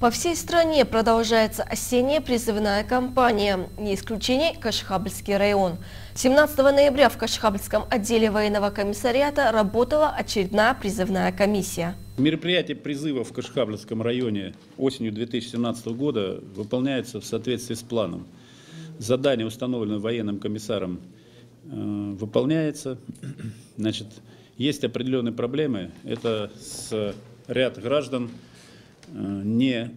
По всей стране продолжается осенняя призывная кампания. Не исключение Кашхабльский район. 17 ноября в Кашхабльском отделе военного комиссариата работала очередная призывная комиссия. Мероприятие призыва в Кашхабльском районе осенью 2017 года выполняется в соответствии с планом. Задание, установленное военным комиссаром, э, выполняется. Значит, есть определенные проблемы. Это с ряд граждан, не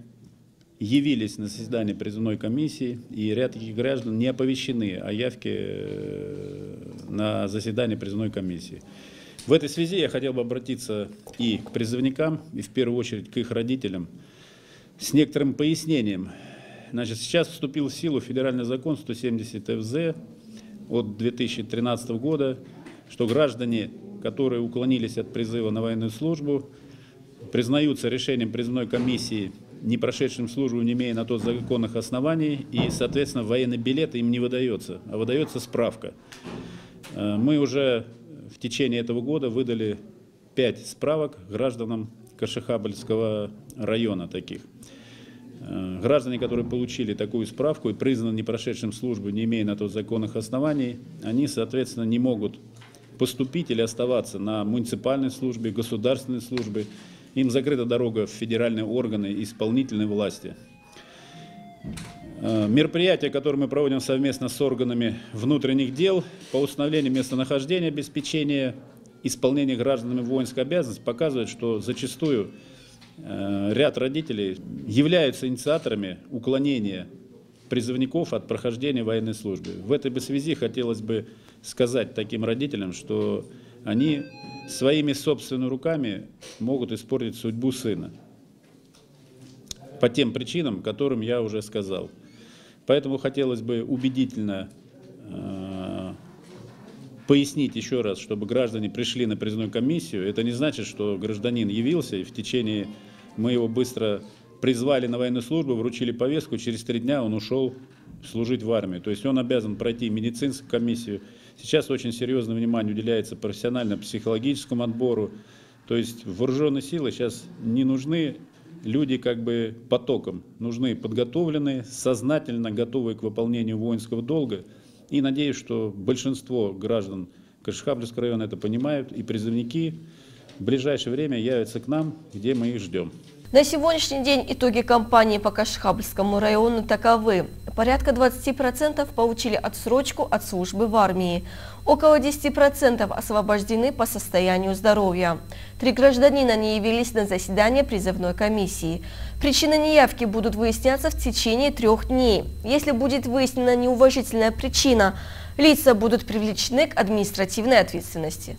явились на заседание призывной комиссии, и ряд таких граждан не оповещены о явке э, на заседание призывной комиссии. В этой связи я хотел бы обратиться и к призывникам, и в первую очередь к их родителям, с некоторым пояснением. Значит, сейчас вступил в силу федеральный закон 170 ФЗ от 2013 года, что граждане, которые уклонились от призыва на военную службу, признаются решением призывной комиссии, не прошедшим службу, не имея на то законных оснований, и, соответственно, военный билет им не выдается, а выдается справка. Э, мы уже в течение этого года выдали пять справок гражданам Кашихабльского района таких. Э, граждане, которые получили такую справку и признаны не прошедшим службу, не имея на то законных оснований, они, соответственно, не могут поступить или оставаться на муниципальной службе, государственной службе им закрыта дорога в федеральные органы исполнительной власти. Э, мероприятия, которые мы проводим совместно с органами внутренних дел по установлению местонахождения, обеспечения исполнения гражданами воинской обязанности, показывают, что зачастую э, ряд родителей являются инициаторами уклонения призывников от прохождения военной службы. В этой связи хотелось бы сказать таким родителям, что они своими собственными руками могут испортить судьбу сына. По тем причинам, которым я уже сказал. Поэтому хотелось бы убедительно э, пояснить еще раз, чтобы граждане пришли на призывную комиссию. Это не значит, что гражданин явился и в течение мы его быстро призвали на военную службу, вручили повестку, через три дня он ушел служить в армию. То есть он обязан пройти медицинскую комиссию. Сейчас очень серьезное внимание уделяется профессионально-психологическому отбору. То есть вооруженные силы сейчас не нужны люди как бы потоком. Нужны подготовленные, сознательно готовые к выполнению воинского долга. И надеюсь, что большинство граждан Кашихабльского района это понимают, и призывники в ближайшее время явятся к нам, где мы их ждем. На сегодняшний день итоги кампании по Кашхабльскому району таковы. Порядка 20% получили отсрочку от службы в армии. Около 10% освобождены по состоянию здоровья. Три гражданина не явились на заседание призывной комиссии. Причины неявки будут выясняться в течение трех дней. Если будет выяснена неуважительная причина, лица будут привлечены к административной ответственности.